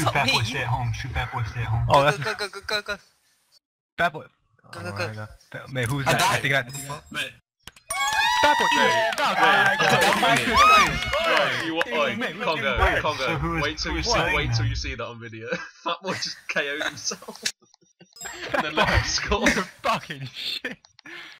Shoot Fat boy, stay at home. Shoot Fat boy, stay at home. Oh, Go, that's go, go, go, go, go. Fat boy. Go, go, go. Uh, man, who's I that? I think I. Fat boy. Yeah, bad boy. Bro, you wa- Hey, oi, mate, look Congo, at him. Congo, So who is- wait till you see, saying wait till you see that on video. Fat boy just KO'd himself. and then let him score. Fucking shit.